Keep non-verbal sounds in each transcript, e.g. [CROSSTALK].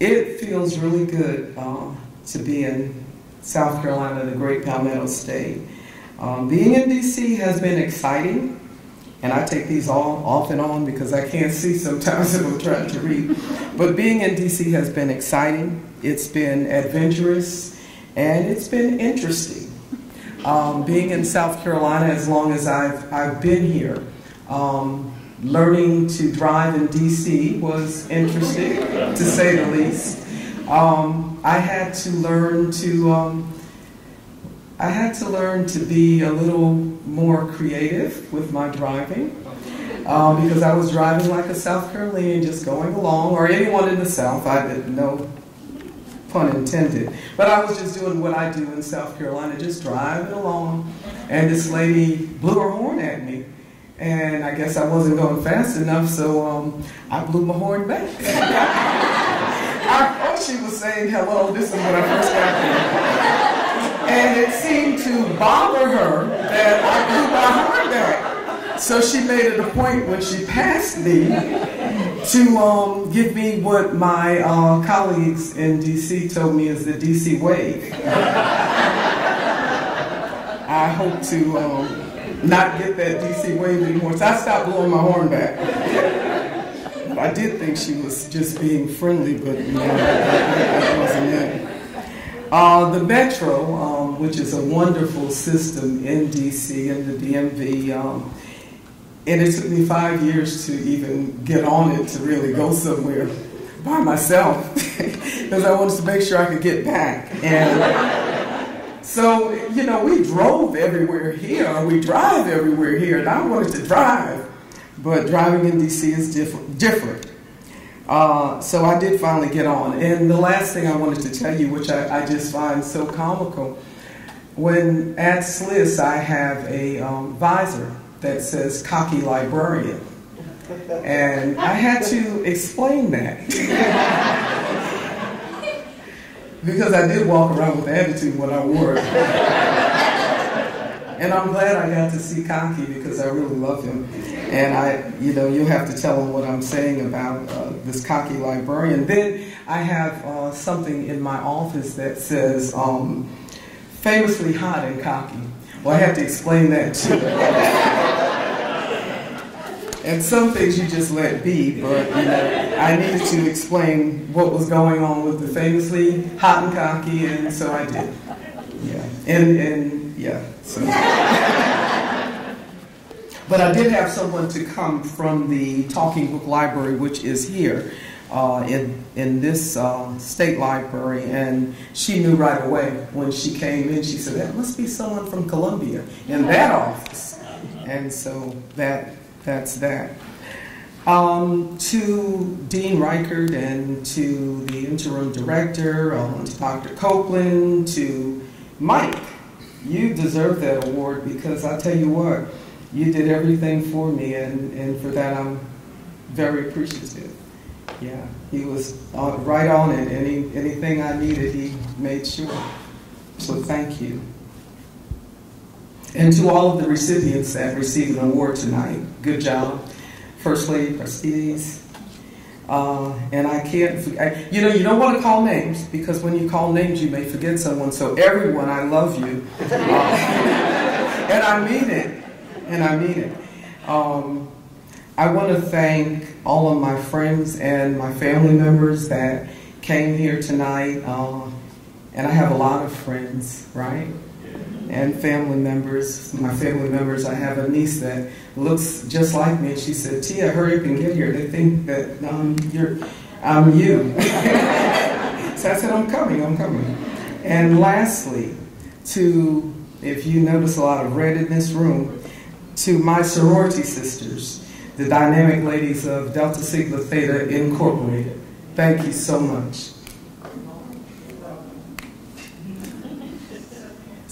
It feels really good uh, to be in South Carolina, the great Palmetto State. Um, being in DC has been exciting, and I take these all off and on because I can't see sometimes [LAUGHS] if I'm trying to read. But being in DC has been exciting, it's been adventurous, and it's been interesting. Um, being in South Carolina as long as I've, I've been here, um, learning to drive in DC was interesting, to say the least. Um, I had to learn to, um, I had to learn to be a little more creative with my driving. Um, because I was driving like a South Carolinian, just going along, or anyone in the South. I did no pun intended. But I was just doing what I do in South Carolina, just driving along. And this lady blew her horn at me. And I guess I wasn't going fast enough, so um, I blew my horn back. [LAUGHS] I thought she was saying hello. This is when I first got here. And it seemed to bother her that I blew my horn back. So she made it a point when she passed me to um, give me what my uh, colleagues in DC told me is the DC wave. [LAUGHS] I hope to um, not get that DC wave anymore. So I stopped blowing my horn back. I did think she was just being friendly, but you know, that, wasn't it. Uh, the Metro, um, which is a wonderful system in DC and the DMV, um, and it took me five years to even get on it to really go somewhere by myself [LAUGHS] because I wanted to make sure I could get back. And so, you know, we drove everywhere here, we drive everywhere here, and I wanted to drive, but driving in DC is different. different. Uh, so I did finally get on. And the last thing I wanted to tell you, which I, I just find so comical, when at SLIS I have a um, visor that says cocky librarian. And I had to explain that. [LAUGHS] because I did walk around with attitude when I wore it. and I'm glad I got to see Cocky because I really love him. And I, you know, you'll have to tell him what I'm saying about uh, this cocky librarian. Then I have uh, something in my office that says, um, famously hot and cocky. Well, I have to explain that too. [LAUGHS] And some things you just let be, but you know, I needed to explain what was going on with the famously hot and cocky, and so I did. Yeah, and and yeah. So. [LAUGHS] but I did have someone to come from the Talking Book Library, which is here. Uh, in in this uh, state library, and she knew right away when she came in. She said, "That must be someone from Columbia in that office," and so that that's that. Um, to Dean Reichert and to the interim director, um, to Dr. Copeland, to Mike, you deserve that award because I tell you what, you did everything for me, and, and for that I'm very appreciative. Yeah, he was right on it. Any, anything I needed, he made sure. So thank you. And to all of the recipients that received an award tonight, good job. First Lady Prestes. Uh, and I can't, I, you know, you don't want to call names because when you call names, you may forget someone. So everyone, I love you. Uh, and I mean it. And I mean it. Um, I want to thank all of my friends and my family members that came here tonight. Uh, and I have a lot of friends, right? And family members. My family members, I have a niece that looks just like me. and She said, Tia, hurry up and get here. They think that um, you're, I'm you. [LAUGHS] so I said, I'm coming, I'm coming. And lastly, to, if you notice a lot of red in this room, to my sorority sisters, the dynamic ladies of Delta Sigma Theta Incorporated. Thank you so much.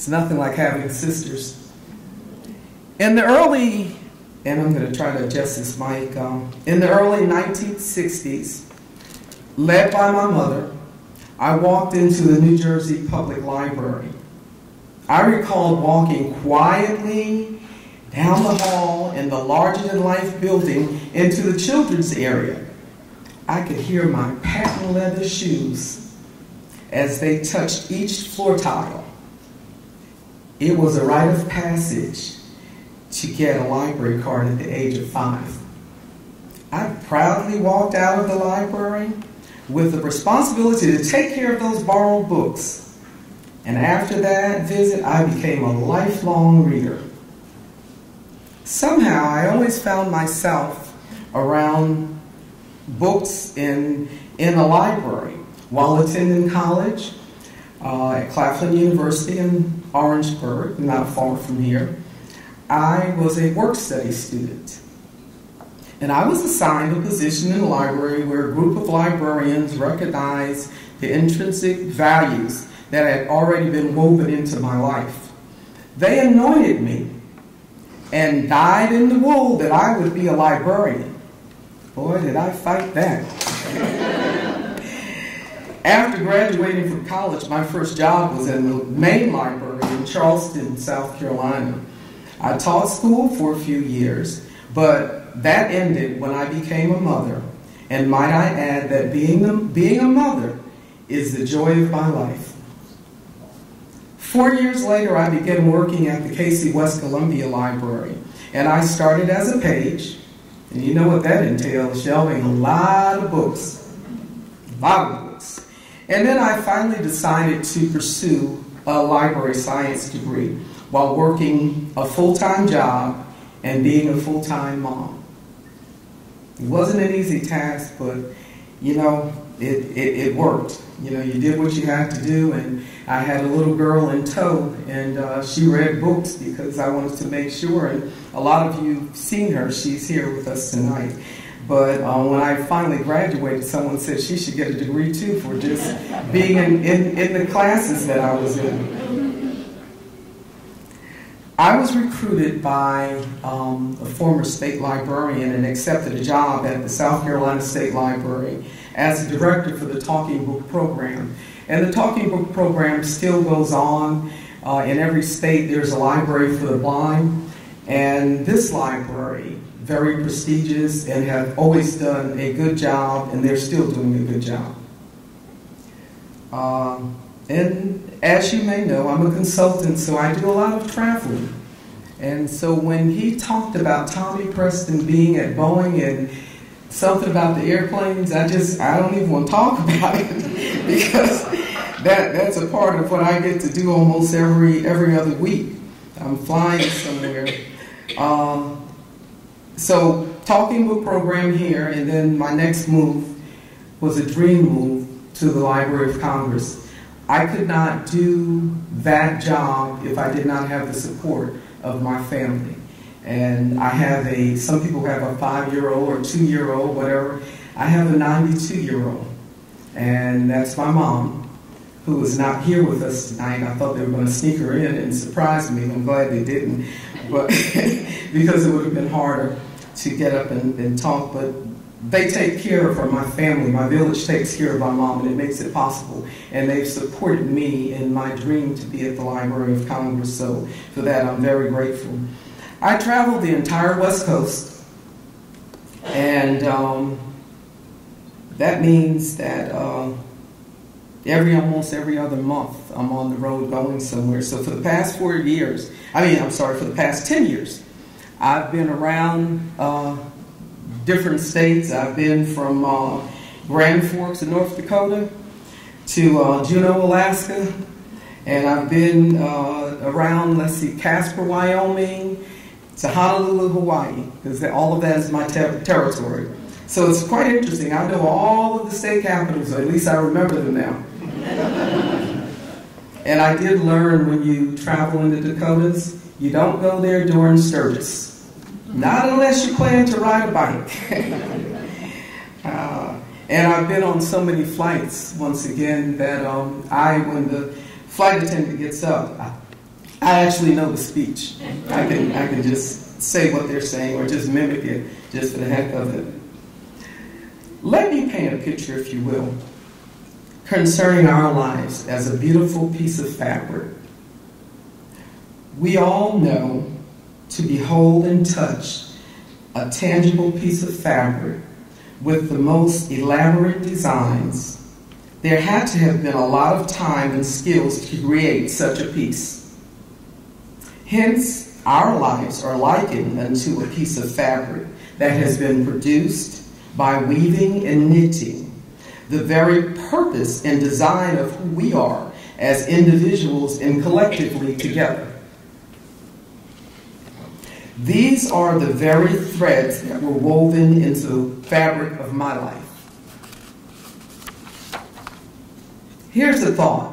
It's nothing like having sisters. In the early, and I'm going to try to adjust this mic, um, in the early 1960s, led by my mother, I walked into the New Jersey Public Library. I recall walking quietly down the hall in the larger-than-life building into the children's area. I could hear my patent leather shoes as they touched each floor tile. It was a rite of passage to get a library card at the age of five. I proudly walked out of the library with the responsibility to take care of those borrowed books. And after that visit, I became a lifelong reader. Somehow, I always found myself around books in, in a library while attending college uh, at Claflin University in Orangeburg, not far from here. I was a work study student. And I was assigned a position in the library where a group of librarians recognized the intrinsic values that had already been woven into my life. They anointed me and dyed in the wool that I would be a librarian. Boy, did I fight that. [LAUGHS] After graduating from college, my first job was in the main library in Charleston, South Carolina. I taught school for a few years, but that ended when I became a mother. And might I add that being a, being a mother is the joy of my life. Four years later, I began working at the Cayce West Columbia Library, and I started as a page. And you know what that entails, shelving a lot of books. A lot of books. And then I finally decided to pursue a library science degree while working a full-time job and being a full-time mom. It wasn't an easy task, but you know, it, it, it, worked. You know, you did what you had to do, and I had a little girl in tow, and uh, she read books because I wanted to make sure, and a lot of you have seen her, she's here with us tonight. But um, when I finally graduated, someone said she should get a degree too for just being in, in, in the classes that I was in. I was recruited by um, a former state librarian and accepted a job at the South Carolina State Library as a director for the Talking Book Program. And the Talking Book Program still goes on. Uh, in every state, there's a library for the blind. And this library, very prestigious and have always done a good job, and they're still doing a good job. Um, and as you may know, I'm a consultant, so I do a lot of traveling. And so when he talked about Tommy Preston being at Boeing and something about the airplanes, I just, I don't even want to talk [LAUGHS] about it [LAUGHS] because that, that's a part of what I get to do almost every, every other week. I'm flying somewhere. Um, so talking book program here, and then my next move was a dream move to the Library of Congress. I could not do that job if I did not have the support of my family. And I have a, some people have a five-year-old or two-year-old, whatever. I have a 92-year-old. And that's my mom, who is not here with us tonight. I thought they were going to sneak her in and surprise me. I'm glad they didn't, but [LAUGHS] because it would have been harder to get up and, and talk. But they take care of my family, my village takes care of my mom, and it makes it possible. And they've supported me in my dream to be at the Library of Congress, so for that I'm very grateful. I traveled the entire West Coast, and um, that means that uh, every almost every other month I'm on the road going somewhere. So for the past four years, I mean, I'm sorry, for the past 10 years, I've been around uh, different states. I've been from uh, Grand Forks in North Dakota to uh, Juneau, Alaska, and I've been uh, around, let's see, Casper, Wyoming, to Honolulu, Hawaii, because all of that is my ter territory. So it's quite interesting. I know all of the state capitals, or at least I remember them now. [LAUGHS] and I did learn when you travel in the Dakotas, you don't go there during Sturgis. Not unless you plan to ride a bike. [LAUGHS] uh, and I've been on so many flights, once again, that um, I, when the flight attendant gets up, I, I actually know the speech. I can, I can just say what they're saying or just mimic it just for the heck of it. Let me paint a picture, if you will, concerning our lives as a beautiful piece of fabric. We all know to behold and touch a tangible piece of fabric with the most elaborate designs, there had to have been a lot of time and skills to create such a piece. Hence, our lives are likened unto a piece of fabric that has been produced by weaving and knitting, the very purpose and design of who we are as individuals and collectively together. These are the very threads that were woven into the fabric of my life. Here's a thought.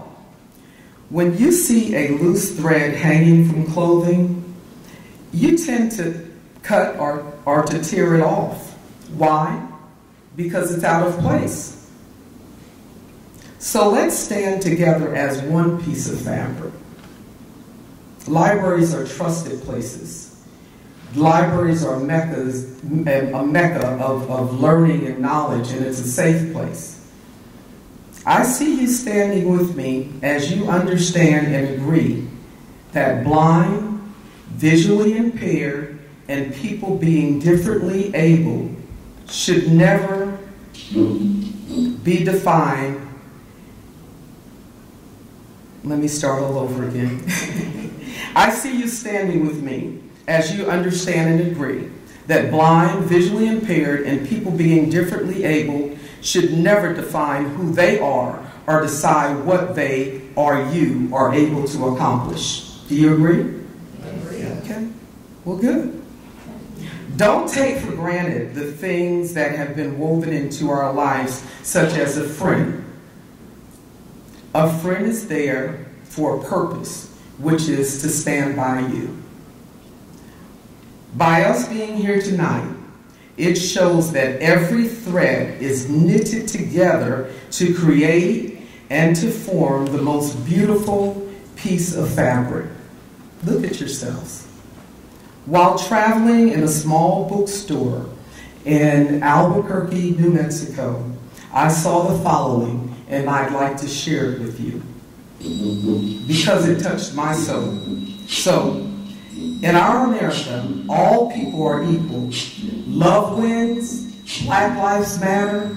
When you see a loose thread hanging from clothing, you tend to cut or, or to tear it off. Why? Because it's out of place. So let's stand together as one piece of fabric. Libraries are trusted places libraries are meccas, a mecca of, of learning and knowledge, and it's a safe place. I see you standing with me as you understand and agree that blind, visually impaired, and people being differently able should never be defined. Let me start all over again. [LAUGHS] I see you standing with me as you understand and agree that blind, visually impaired, and people being differently able should never define who they are or decide what they or you are able to accomplish. Do you agree? I agree. Okay. Well, good. Don't take for granted the things that have been woven into our lives, such as a friend. A friend is there for a purpose, which is to stand by you. By us being here tonight, it shows that every thread is knitted together to create and to form the most beautiful piece of fabric. Look at yourselves. While traveling in a small bookstore in Albuquerque, New Mexico, I saw the following, and I'd like to share it with you because it touched my soul. So, in our America, all people are equal. Love wins, Black Lives Matter,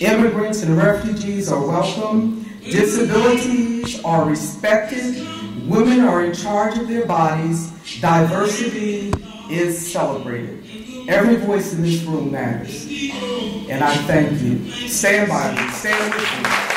immigrants and refugees are welcome, disabilities are respected, women are in charge of their bodies, diversity is celebrated. Every voice in this room matters. And I thank you. Stand by me. Stand with me.